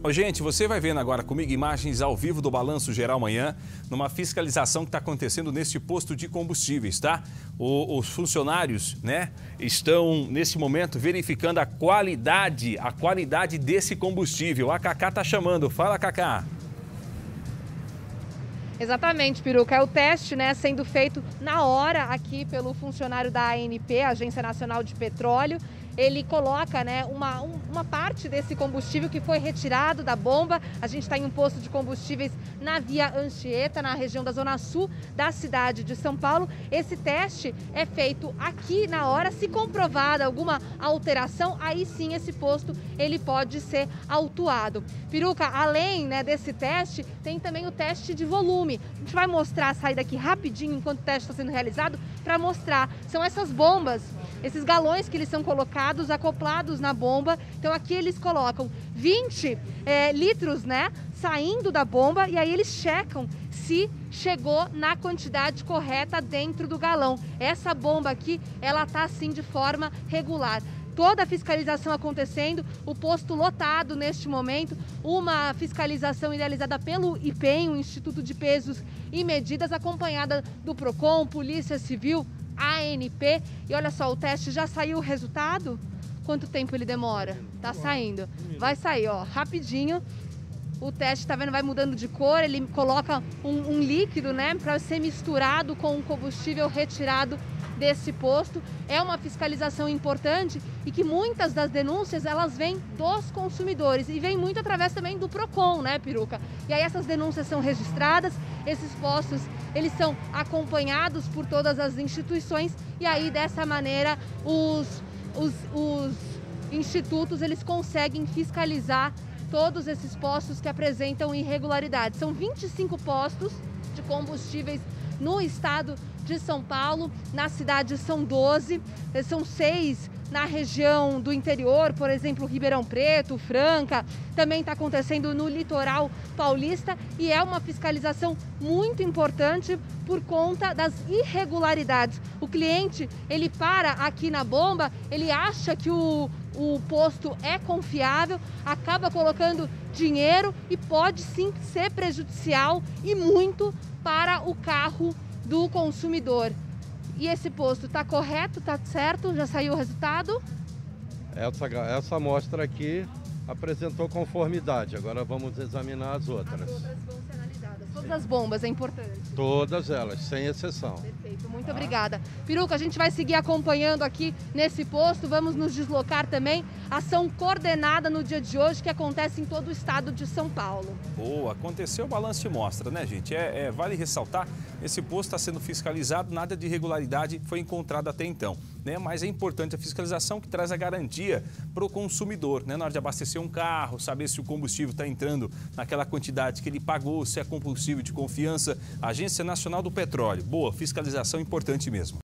Ô, gente, você vai vendo agora comigo imagens ao vivo do Balanço Geral amanhã, numa fiscalização que está acontecendo neste posto de combustíveis, tá? O, os funcionários, né, estão nesse momento verificando a qualidade, a qualidade desse combustível. A Cacá tá chamando. Fala, Cacá. Exatamente, Peruca. É o teste né, sendo feito na hora aqui pelo funcionário da ANP, Agência Nacional de Petróleo ele coloca né, uma, uma parte desse combustível que foi retirado da bomba. A gente está em um posto de combustíveis na Via Anchieta, na região da Zona Sul da cidade de São Paulo. Esse teste é feito aqui na hora. Se comprovada alguma alteração, aí sim esse posto ele pode ser autuado. Peruca, além né, desse teste, tem também o teste de volume. A gente vai mostrar, sair daqui rapidinho enquanto o teste está sendo realizado, para mostrar. São essas bombas esses galões que eles são colocados, acoplados na bomba. Então aqui eles colocam 20 é, litros, né, saindo da bomba e aí eles checam se chegou na quantidade correta dentro do galão. Essa bomba aqui, ela tá assim de forma regular toda a fiscalização acontecendo, o posto lotado neste momento, uma fiscalização idealizada pelo IPEM, o Instituto de Pesos e Medidas, acompanhada do PROCON, Polícia Civil, ANP. E olha só, o teste já saiu o resultado? Quanto tempo ele demora? Tá saindo. Vai sair, ó, rapidinho. O teste, tá vendo, vai mudando de cor, ele coloca um, um líquido, né, para ser misturado com o combustível retirado desse posto. É uma fiscalização importante e que muitas das denúncias elas vêm dos consumidores e vem muito através também do Procon, né, Peruca? E aí essas denúncias são registradas, esses postos eles são acompanhados por todas as instituições e aí dessa maneira os, os, os institutos eles conseguem fiscalizar todos esses postos que apresentam irregularidades. São 25 postos de combustíveis no estado de São Paulo. Na cidade são 12, são seis na região do interior, por exemplo, Ribeirão Preto, Franca, também está acontecendo no litoral paulista e é uma fiscalização muito importante por conta das irregularidades. O cliente, ele para aqui na bomba, ele acha que o, o posto é confiável, acaba colocando dinheiro e pode sim ser prejudicial e muito para o carro do consumidor. E esse posto está correto, está certo? Já saiu o resultado? Essa, essa amostra aqui apresentou conformidade. Agora vamos examinar as outras. As outras vão ser. Todas as bombas, é importante. Todas elas, sem exceção. Perfeito, muito ah. obrigada. Peruca, a gente vai seguir acompanhando aqui nesse posto. Vamos nos deslocar também. Ação coordenada no dia de hoje que acontece em todo o estado de São Paulo. Boa, aconteceu o balanço e mostra, né, gente? É, é vale ressaltar, esse posto está sendo fiscalizado, nada de irregularidade foi encontrado até então. Né? Mas é importante a fiscalização que traz a garantia para o consumidor, né? Na hora de abastecer um carro, saber se o combustível está entrando naquela quantidade que ele pagou, se é de confiança. Agência Nacional do Petróleo. Boa, fiscalização importante mesmo.